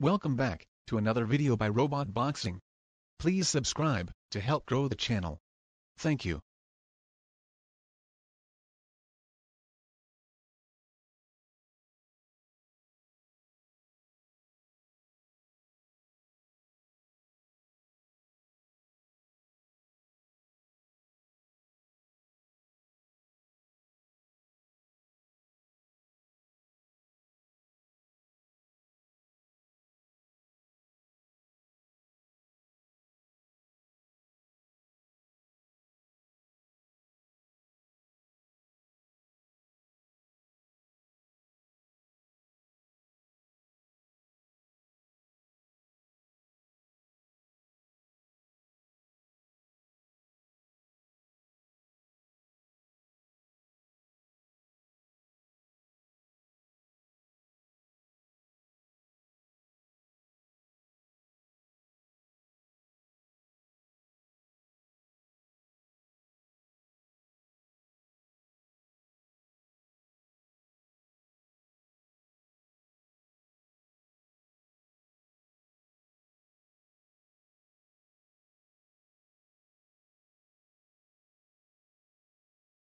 Welcome back to another video by Robot Boxing. Please subscribe to help grow the channel. Thank you.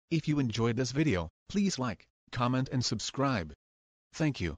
If you enjoyed this video, please like, comment and subscribe. Thank you.